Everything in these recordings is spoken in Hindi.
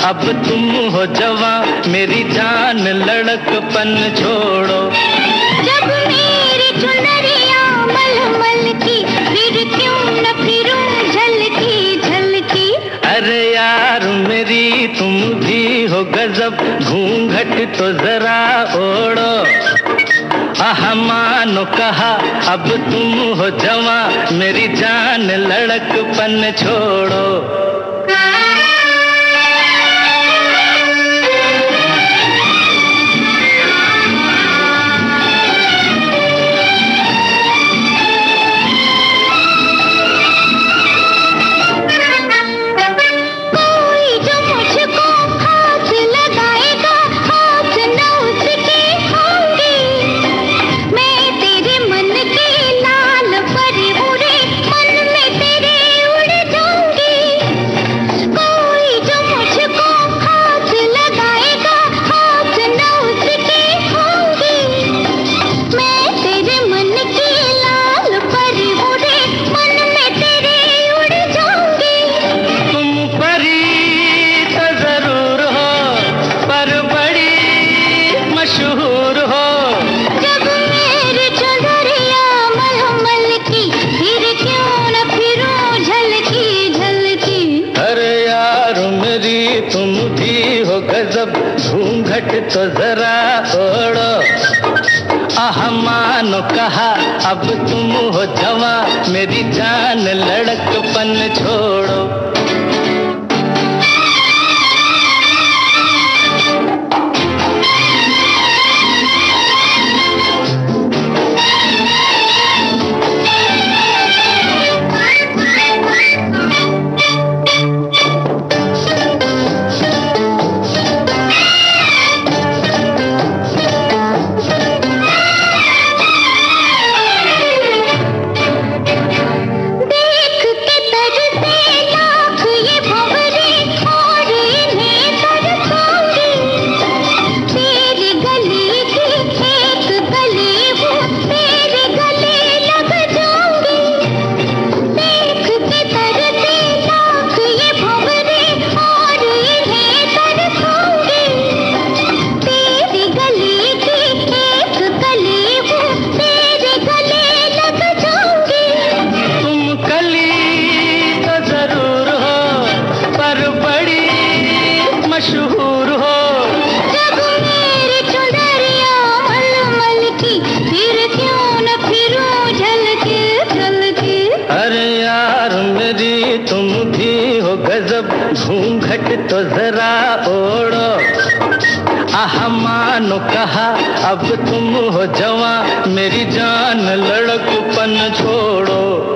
अब तुम हो जवा मेरी जान लड़कपन छोड़ो। जब मेरी मल मल की फिर क्यों न फिरूं झलकी झलकी? अरे यार मेरी तुम भी हो गजब घूंघट तो जरा ओढ़ो। मानो कहा अब तुम हो जवा मेरी जान लड़कपन छोड़ो। जरा ओढ़ो आहमानो कहा अब तुम हो जवा मेरी जान लड़कपन छोड़ो।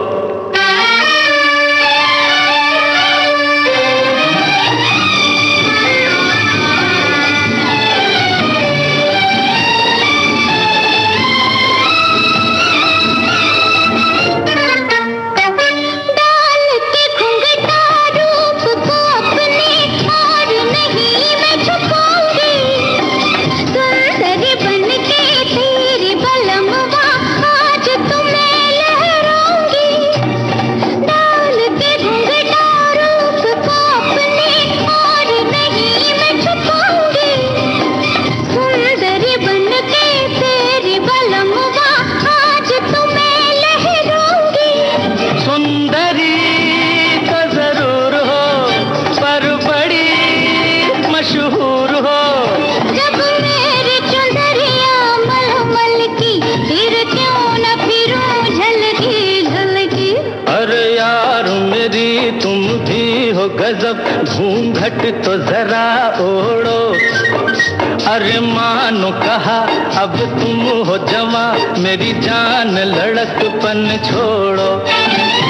ओढ़ो अरे मानो कहा अब तुम हो जमा मेरी जान लड़कपन छोड़ो।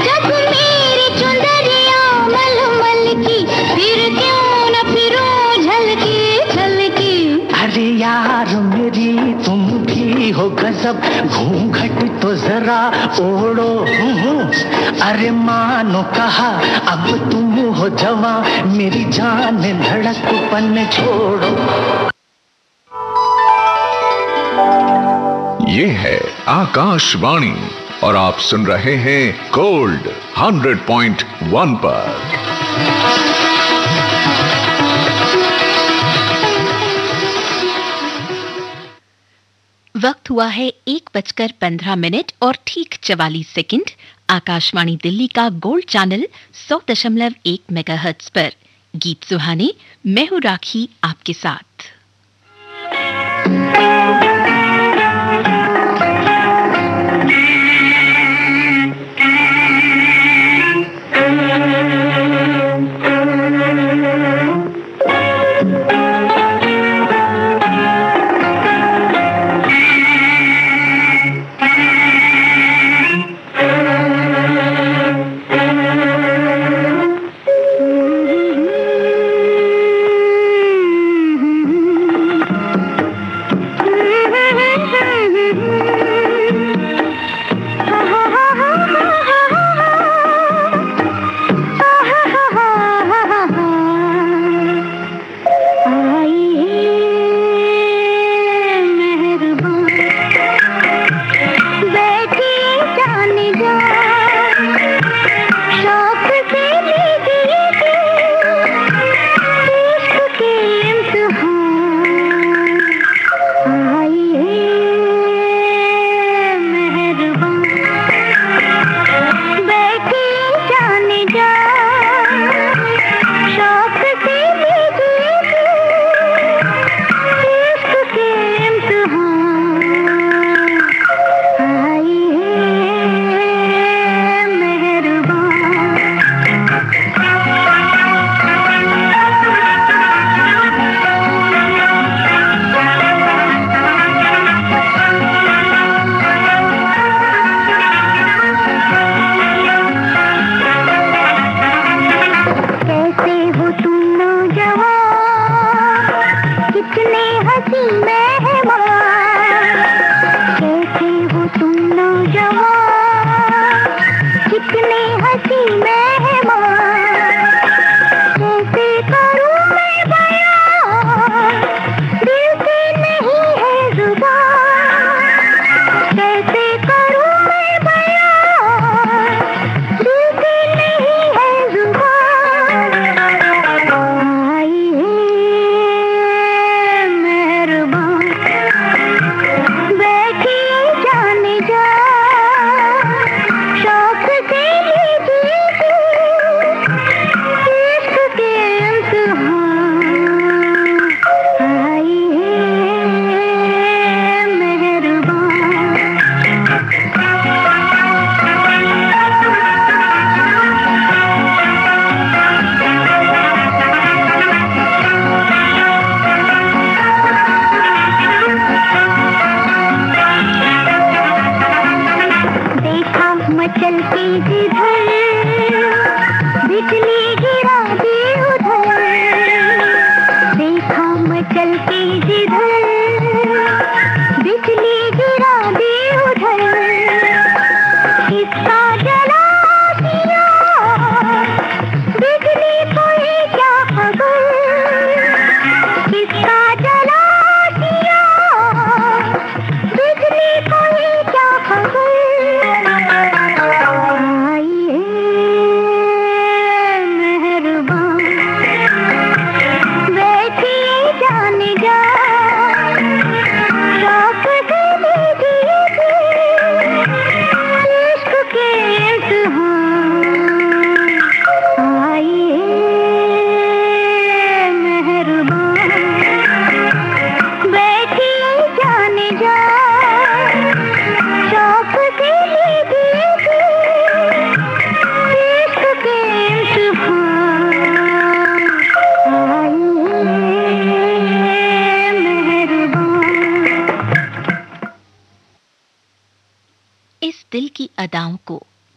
जब मेरे चुंदरिया मलमल की फिर क्यों न फिरूं झलकी झलकी। अरे यार मेरी हुई हो गजब। घूंघट तो जरा ओढ़ो। अरे मानो कहा, अब तुम हो जवा। मेरी जान धड़कपन छोड़ो। ये है आकाशवाणी और आप सुन रहे हैं गोल्ड 100.1 पर। वक्त हुआ है एक बजकर पंद्रह मिनट और ठीक चवालीस सेकंड। आकाशवाणी दिल्ली का गोल्ड चैनल सौ दशमलव एक मेगा पर। गीत सुहाने, मैं हूँ राखी आपके साथ।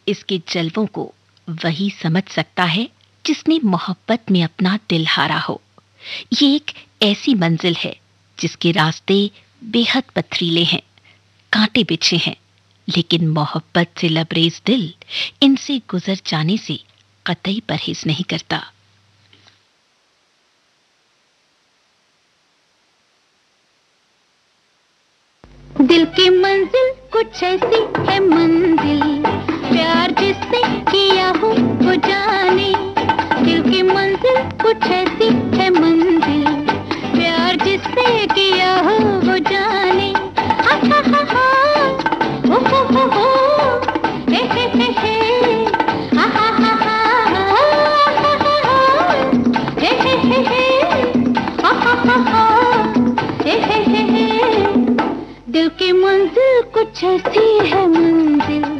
इसके जलवों को वही समझ सकता है जिसने मोहब्बत में अपना दिल हारा हो। ये एक ऐसी मंजिल है जिसके रास्ते बेहद पथरीले हैं, कांटे बिछे हैं, लेकिन मोहब्बत से लबरेज दिल इनसे गुजर जाने से कतई परहेज नहीं करता। दिल की मंजिल कुछ ऐसी है मंजिल। प्यार जिससे किया हो वो जाने। दिल की मंजिल कुछ ऐसी है मंजिल। प्यार जिससे किया हो वो जाने। दिल की मंजिल कुछ ऐसी है मंजिल।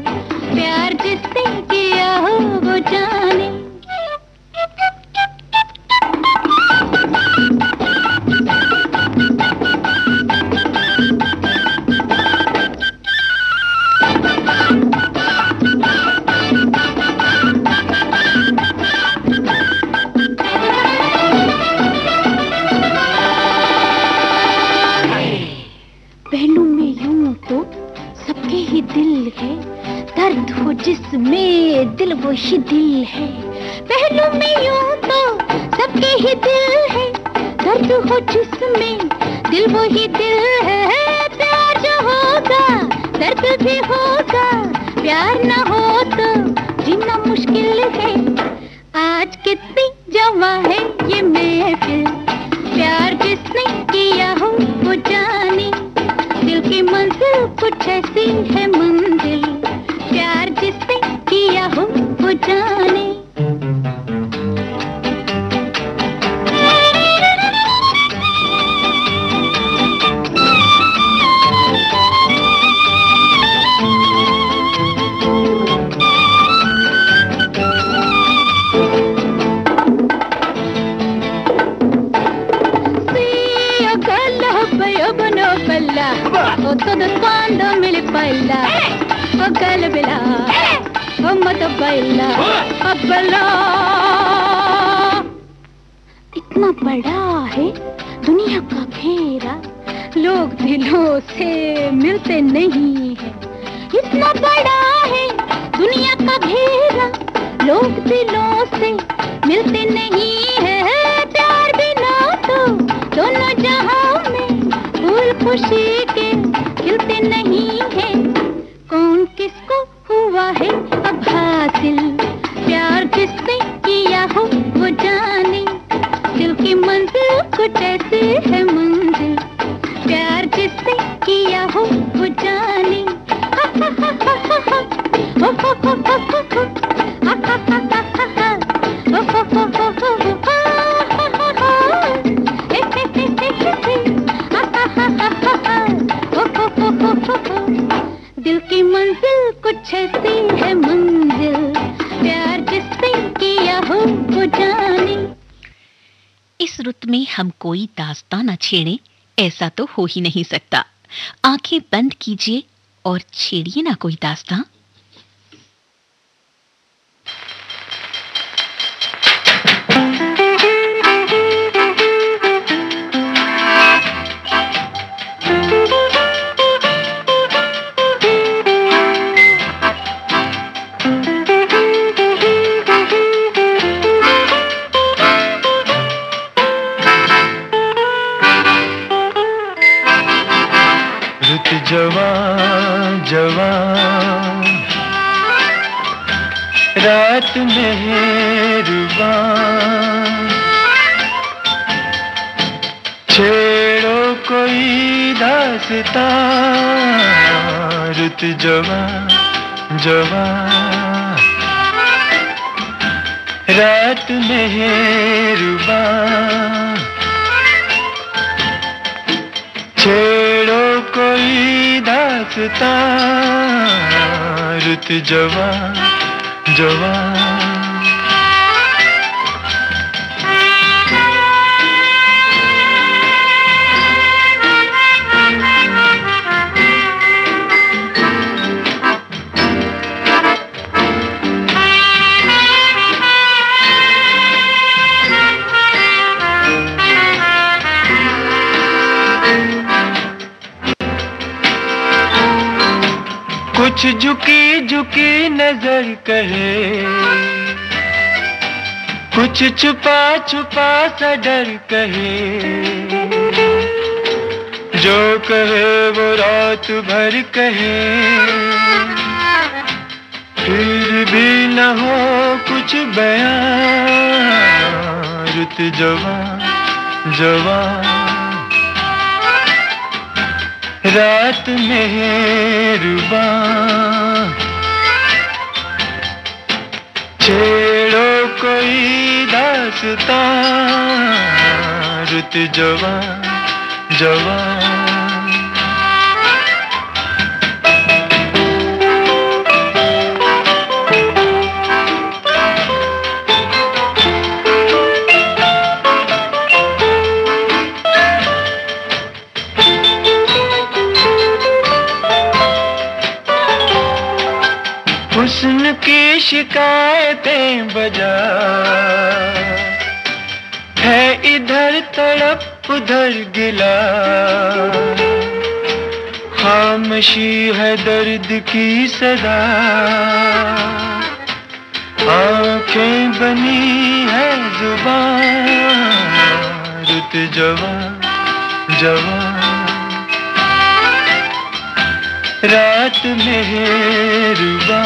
Mata baila इतना बड़ा है दुनिया का घेरा लोग दिलों से मिलते नहीं है। इतना बड़ा है दुनिया का घेरा लोग दिलों से मिलते नहीं है। प्यार बिना तो दोनों जहाँ में फूल खुशी के खिलते नहीं है। कौन किसको हुआ है हासिल प्यार किसने किया हो वो जाने दिल की मंजिल कुछ ऐसी है मंजिल प्यार किसने किया हो वो जाने हा हा हा हा हा हा हा हा हो हो हो हो हा में हम कोई दास्ता न छेड़े, ऐसा तो हो ही नहीं सकता। आँखें बंद कीजिए और छेड़िए ना कोई दास्तां। दासता रुत जवान जवान रात मेहरबान छेड़ो कोई दासता रुत जवान जवान कुछ झुकी झुकी नज़र कहे। कुछ छुपा छुपा सा डर कहे। जो कहे वो रात भर कहे। फिर भी न हो कुछ बयान। रुत जवान जवान। रात मेहरबा छेड़ो कोई दासता रुत जवान जवान। शिकायतें बजा। है इधर तड़प, उधर गिला। खामशी है दर्द की सदा। आँखें बनी है ज़ुबान। रुत जवान जवान रात मेहरबा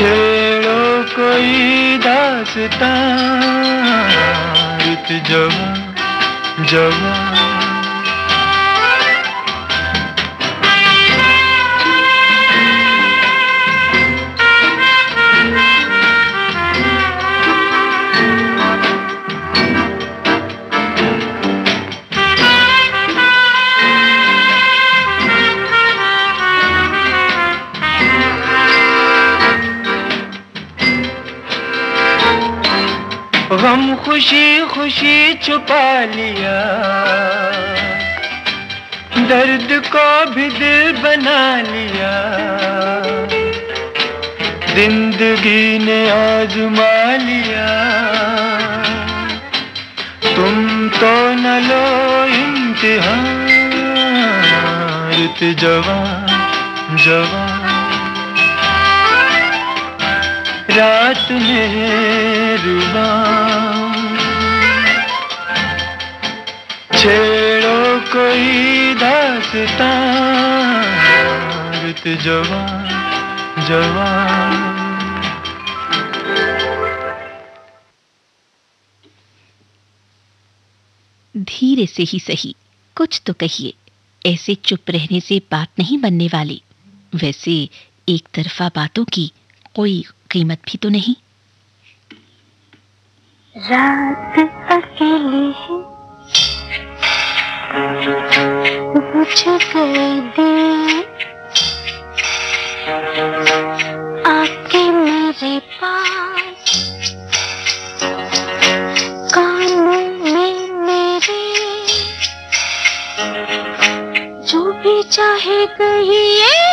छेड़ो कोई दासता। रुत जवा जवान छुपा लिया। दर्द को भी दिल बना लिया। ज़िंदगी ने आजमा लिया। तुम तो न लो इम्तिहान जवान जवान। रात मेहरबा छेड़ो कोई दासता रुत जवान जवान। धीरे से ही सही कुछ तो कहिए। ऐसे चुप रहने से बात नहीं बनने वाली। वैसे एक तरफा बातों की कोई कीमत भी तो नहीं। रात अकेली है बुझ कर दे। आके मेरे पास। कानों में मेरे। जो भी चाहे कहिए।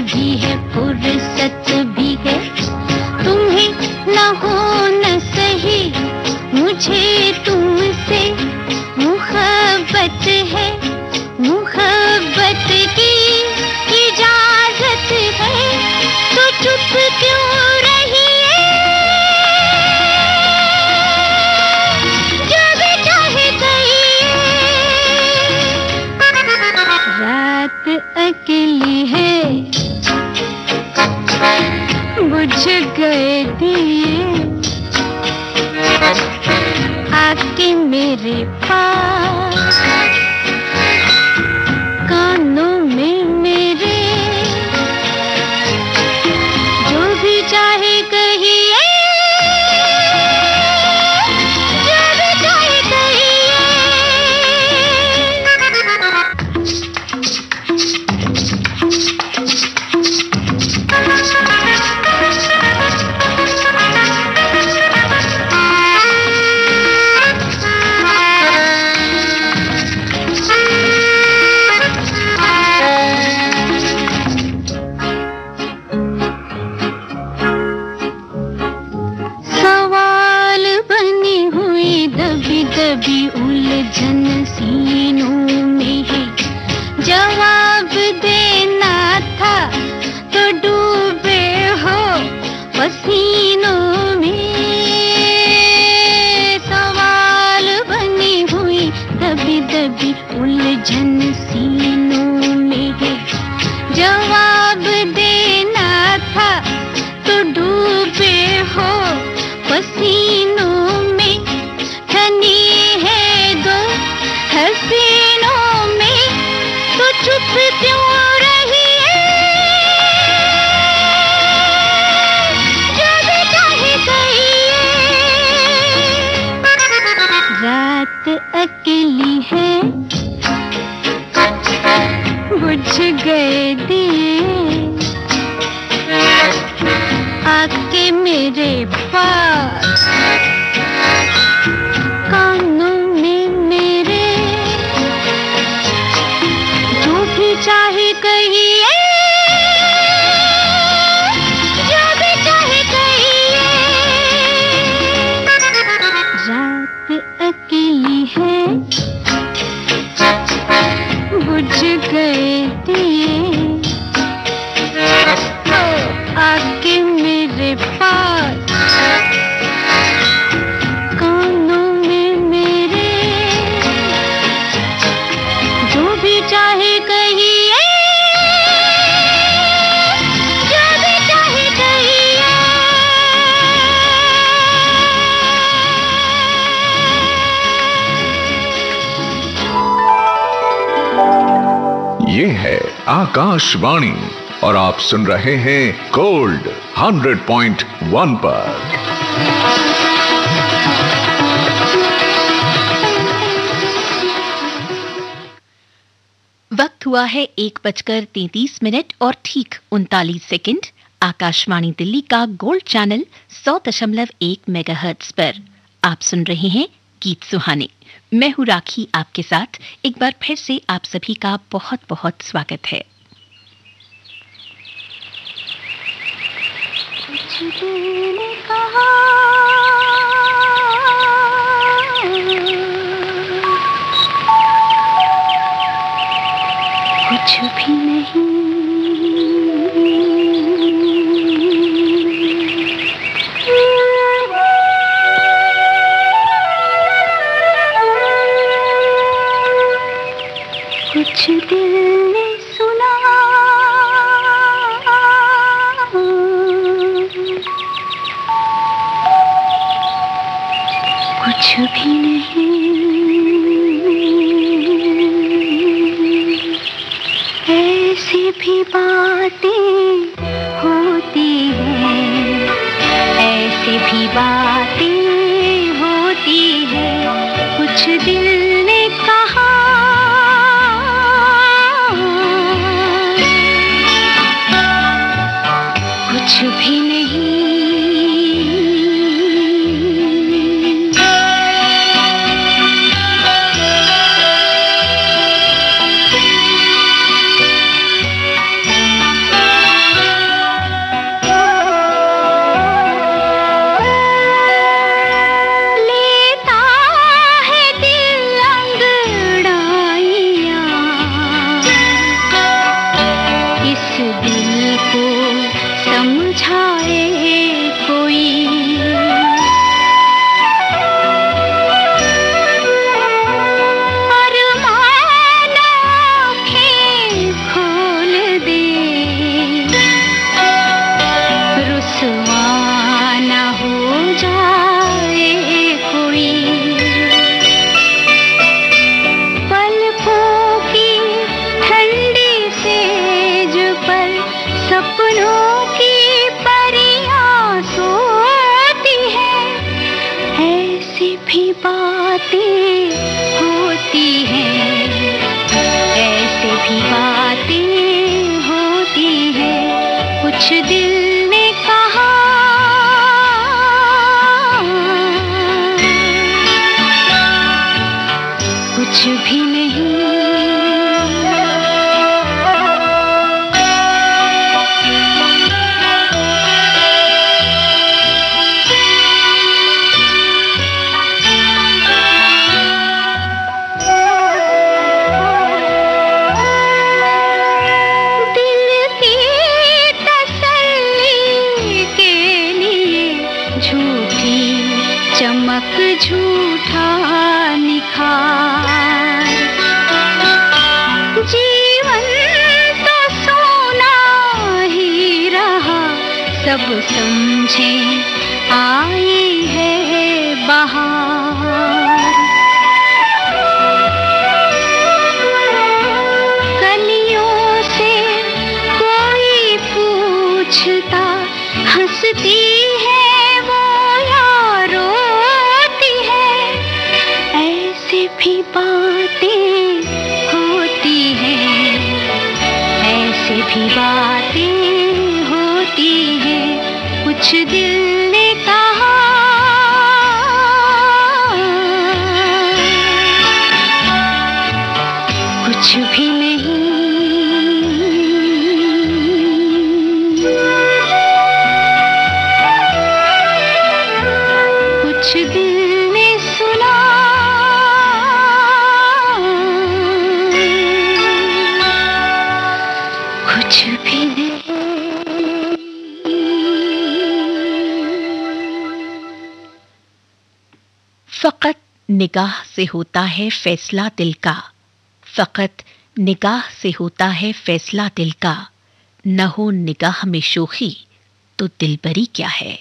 भी है फुर्सत आकाशवाणी और आप सुन रहे हैं गोल्ड 100.1 पर। वक्त हुआ है एक बजकर तैतीस मिनट और ठीक उनतालीस सेकंड। आकाशवाणी दिल्ली का गोल्ड चैनल 100.1 मेगाहर्ट्ज़ पर। आप सुन रहे हैं गीत सुहाने। मैं हूँ राखी आपके साथ। एक बार फिर से आप सभी का बहुत बहुत स्वागत है। कुछ भी बातें होती हैं ऐसी भी बातें कुछ भी निगाह से होता है फैसला दिल का। फकत निगाह से होता है फैसला दिल का। न हो निगाह में शोखी तो दिलबरी क्या है?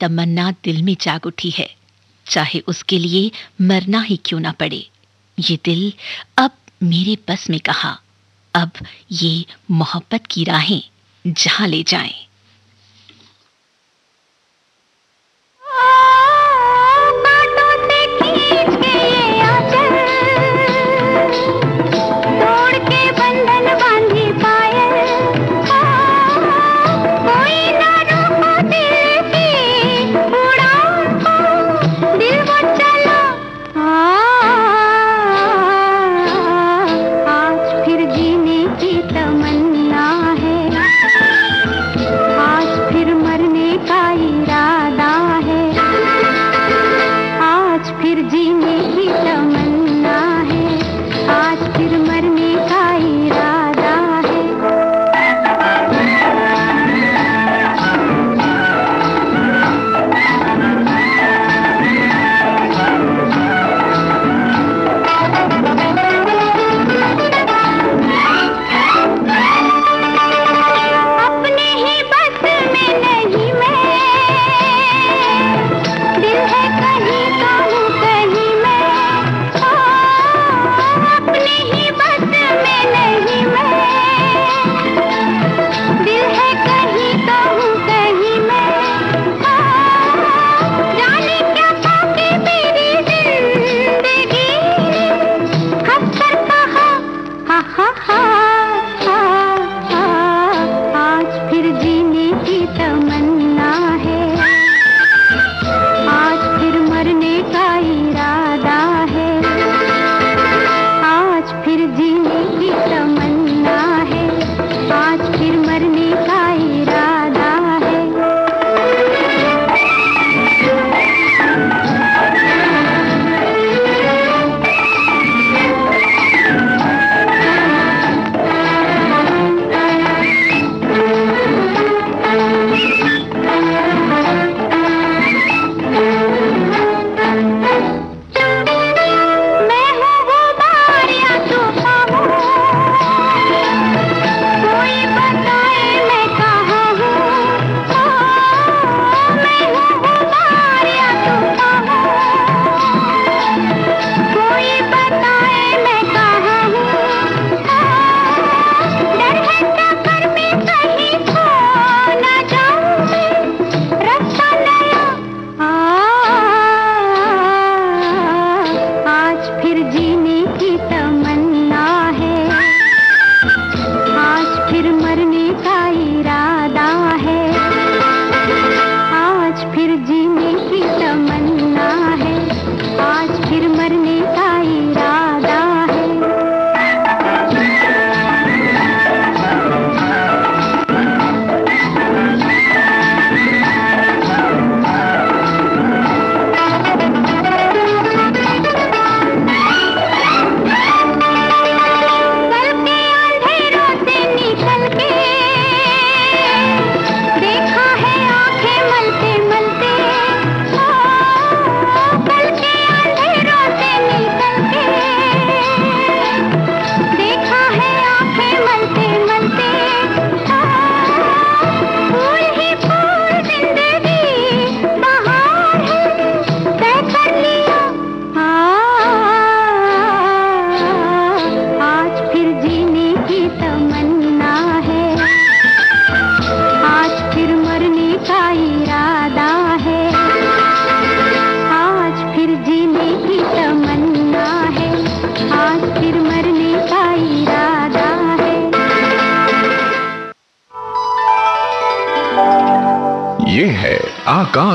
तमन्ना दिल में जाग उठी है। चाहे उसके लिए मरना ही क्यों ना पड़े। ये दिल अब मेरे बस में कहा। अब ये मोहब्बत की राहें जहाँ ले जाएँ।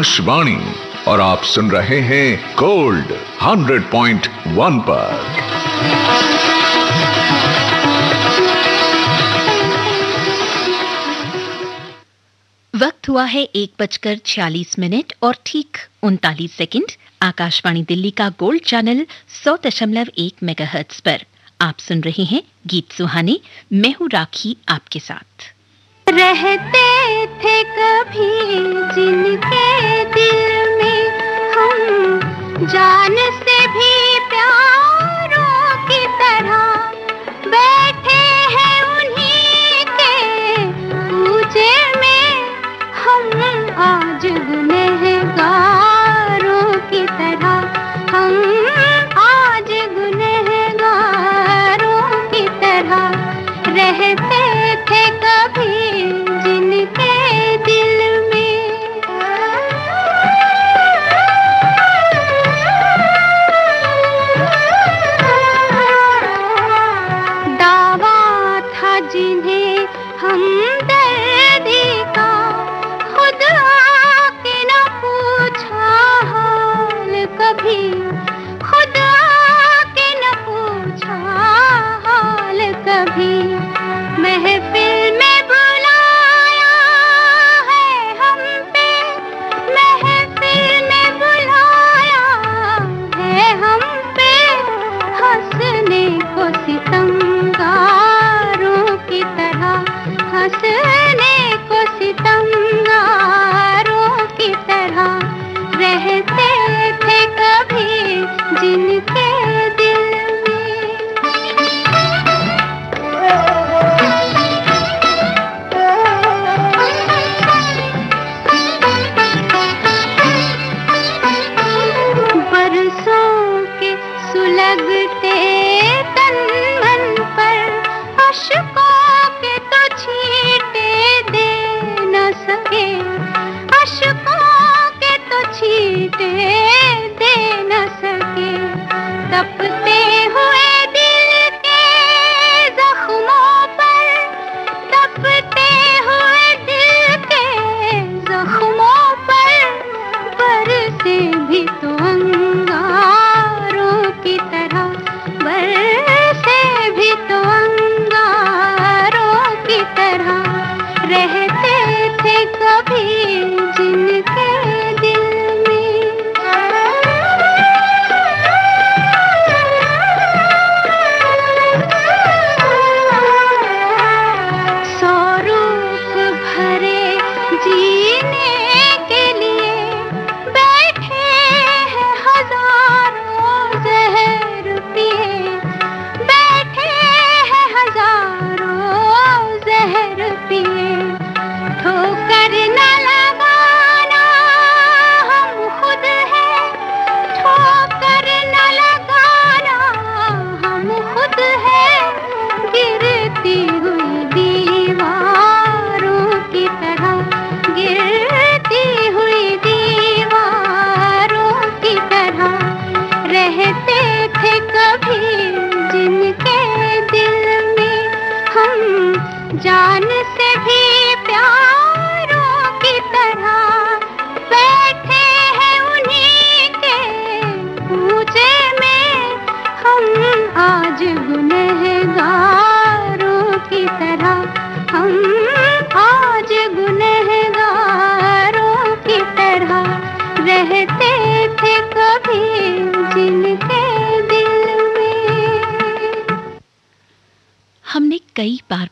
आकाशवाणी और आप सुन रहे हैं गोल्ड 100.1 पर। वक्त हुआ है एक बजकर छियालीस मिनट और ठीक उनतालीस सेकंड। आकाशवाणी दिल्ली का गोल्ड चैनल सौ दशमलव एक मेगा पर। आप सुन रहे हैं गीत सुहाने। मैं हूँ राखी आपके साथ। रहते थे कभी जिनके दिल में हम जान से लगते तन मन पर के तो छीटे दे न सके। अशुकों के तो छीटे दे न सके। तपते हुए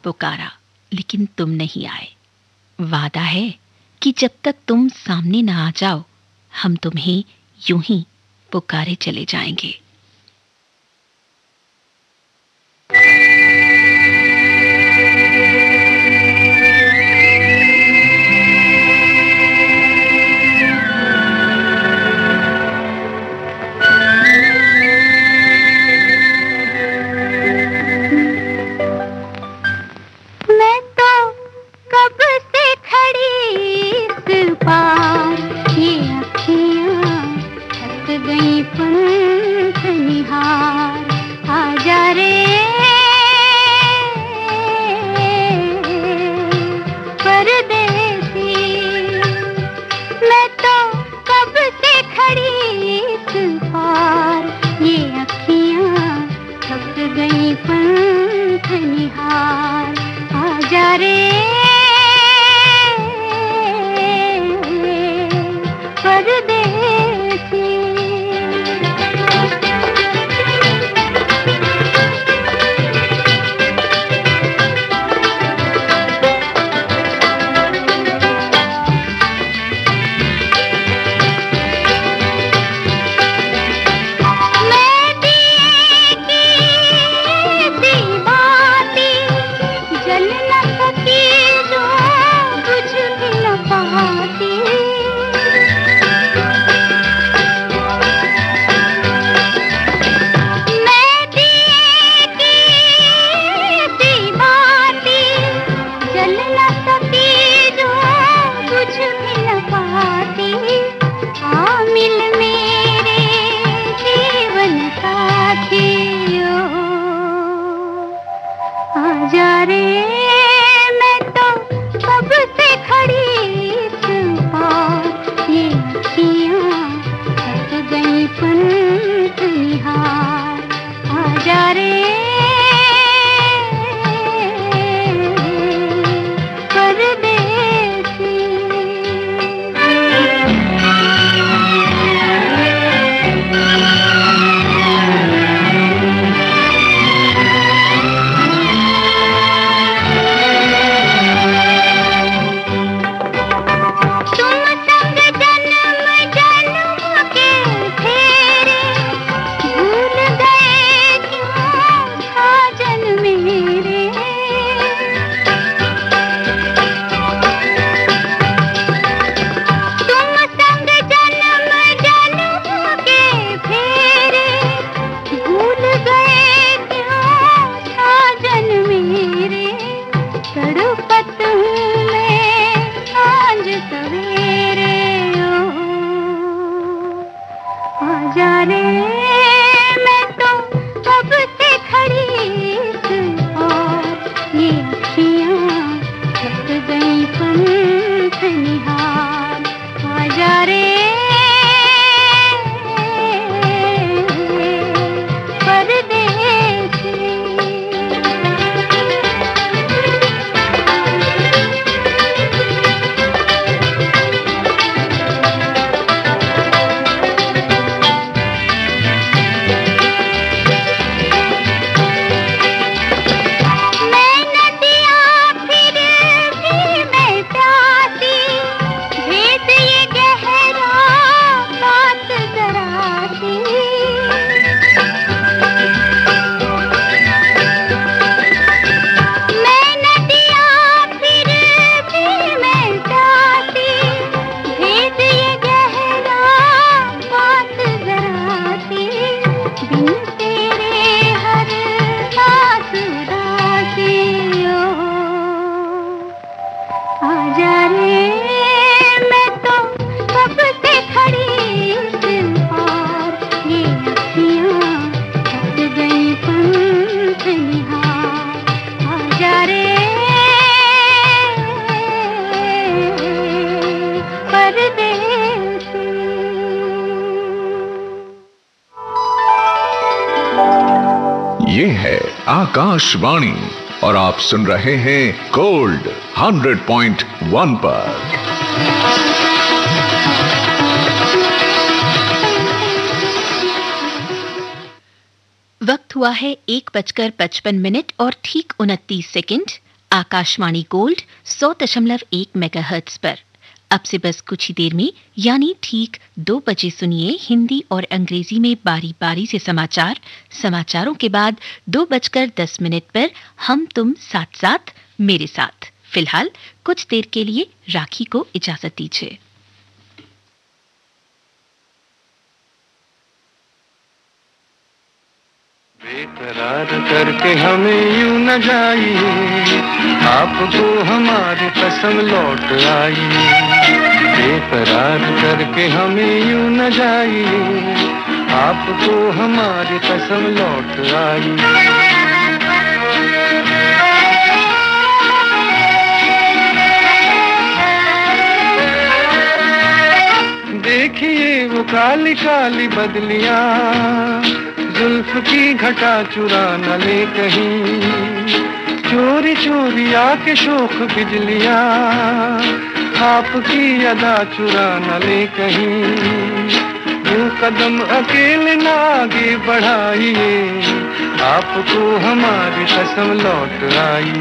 पुकारा, लेकिन तुम नहीं आए। वादा है कि जब तक तुम सामने न आ जाओ, हम तुम्हें यूँ ही पुकारे चले जाएँगे। निहार आ जा रे। आकाशवाणी और आप सुन रहे हैं गोल्ड 100.1 पर। वक्त हुआ है एक बजकर पचपन मिनट और ठीक उनतीस सेकंड, आकाशवाणी गोल्ड सौ दशमलव एक मेगा पर। अब से बस कुछ ही देर में, यानी ठीक दो बजे सुनिए हिंदी और अंग्रेज़ी में बारी बारी से समाचार। समाचारों के बाद दो बजकर दस मिनट पर हम तुम साथ साथ मेरे साथ। फ़िलहाल, कुछ देर के लिए राखी को इजाज़त दीजिए। बेकरार करके हमें यूँ न जाइए। आपको हमारी कसम लौट आई। बेकरार करके हमें यूँ न जाइए। आपको हमारी कसम लौट आई। देखिए वो काली काली बदलियाँ। जुल्फ की घटा चुरा न ले कहीं। चोरी चोरी आके शोक बिजलिया, आपकी अदा चुरा न ले कहीं। यूँ कदम अकेले ना आगे बढ़ाइए, आपको हमारी कसम लौट आई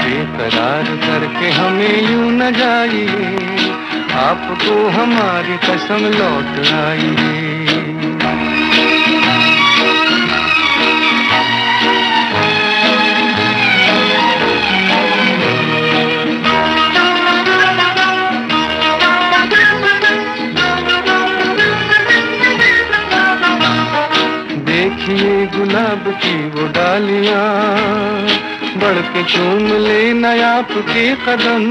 बेकरार करके हमें यूँ न जाइए, आपको हमारी कसम लौट आई गुलाब की वो डालियाँ बढ़ के चूम ले नयाप के कदम।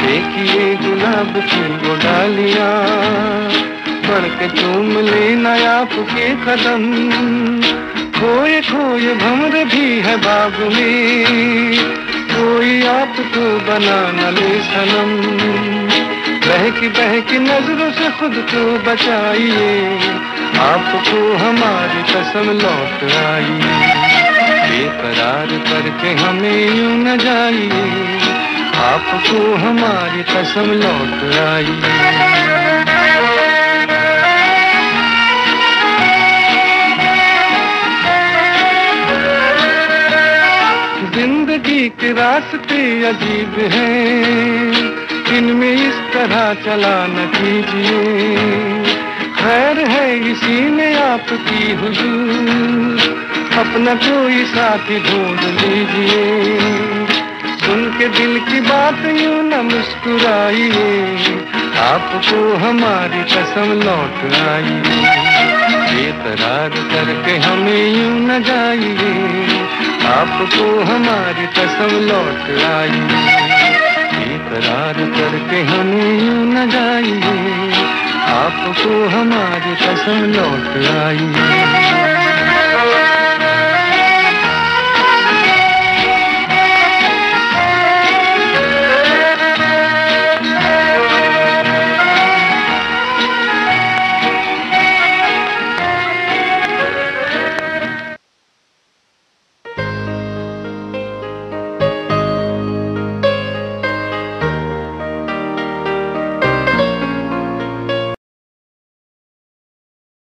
देखिए गुलाब की वो डालियाँ बढ़ के चूम ले नयाप के कदम। खोए खोए भमर भी है बाग में, कोई आपको बना न ले सनम। बहकी बहकी नज़रों से खुद को बचाइए। आपको हमारी कसम लौट आई। बेकरार करके हमें यूँ न जाइए। आपको हमारी कसम लौट आई। ज़िंदगी के रास्ते अजीब हैं। इनमें इस तरह चला न कीजिए। खैर है इसी में आपकी हुजूर। अपना कोई साथी ढूंढ लीजिए। सुन के दिल की बात यूँ न मुस्कुराइए। आपको हमारी कसम लौट आई बेकरार करके हमें यूँ न जाइए। आपको हमारी कसम लौट आई बेकरार करके हमें यूँ न जाइए। आपको हमारी कसम लौट आई।